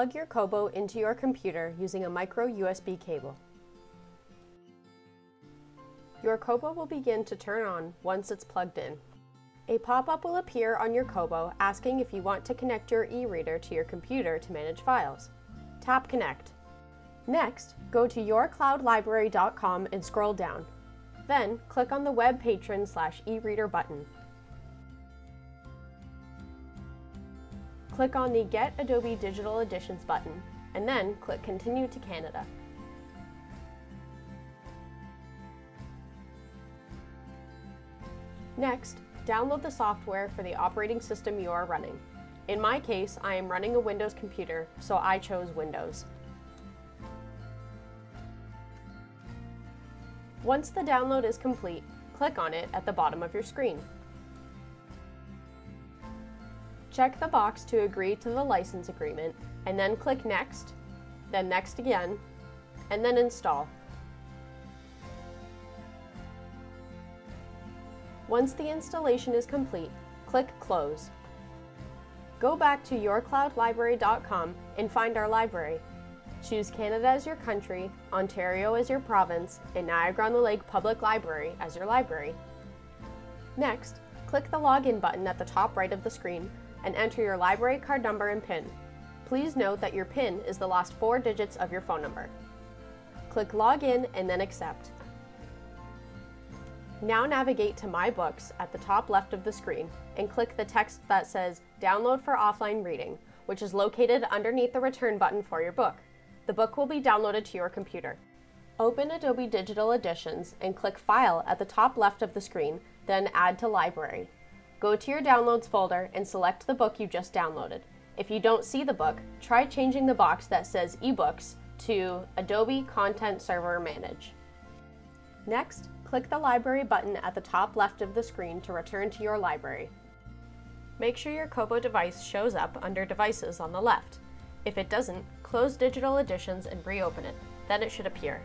Plug your Kobo into your computer using a micro USB cable. Your Kobo will begin to turn on once it's plugged in. A pop-up will appear on your Kobo asking if you want to connect your e-reader to your computer to manage files. Tap Connect. Next, go to yourcloudlibrary.com and scroll down. Then, click on the Web Patron slash e-reader button. Click on the Get Adobe Digital Editions button, and then click Continue to Canada. Next, download the software for the operating system you are running. In my case, I am running a Windows computer, so I chose Windows. Once the download is complete, click on it at the bottom of your screen. Check the box to agree to the license agreement, and then click Next, then Next again, and then Install. Once the installation is complete, click Close. Go back to yourcloudlibrary.com and find our library. Choose Canada as your country, Ontario as your province, and Niagara-on-the-Lake Public Library as your library. Next, click the Login button at the top right of the screen and enter your library card number and PIN. Please note that your PIN is the last four digits of your phone number. Click Login and then Accept. Now navigate to My Books at the top left of the screen and click the text that says Download for Offline Reading, which is located underneath the return button for your book. The book will be downloaded to your computer. Open Adobe Digital Editions and click File at the top left of the screen, then Add to Library. Go to your Downloads folder and select the book you just downloaded. If you don't see the book, try changing the box that says eBooks to Adobe Content Server Manage. Next, click the Library button at the top left of the screen to return to your library. Make sure your Kobo device shows up under Devices on the left. If it doesn't, close Digital Editions and reopen it. Then it should appear.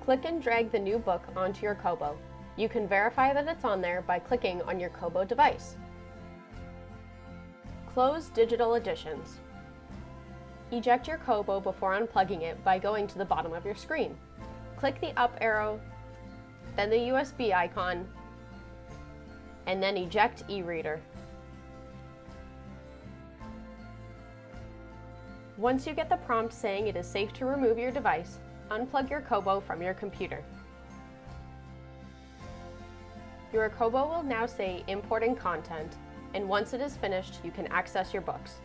Click and drag the new book onto your Kobo. You can verify that it's on there by clicking on your Kobo device. Close Digital Editions. Eject your Kobo before unplugging it by going to the bottom of your screen click the up arrow, then the USB icon, and then eject e-reader. Once you get the prompt saying it is safe to remove your device, unplug your Kobo from your computer. Your Kobo will now say importing content, and once it is finished, you can access your books.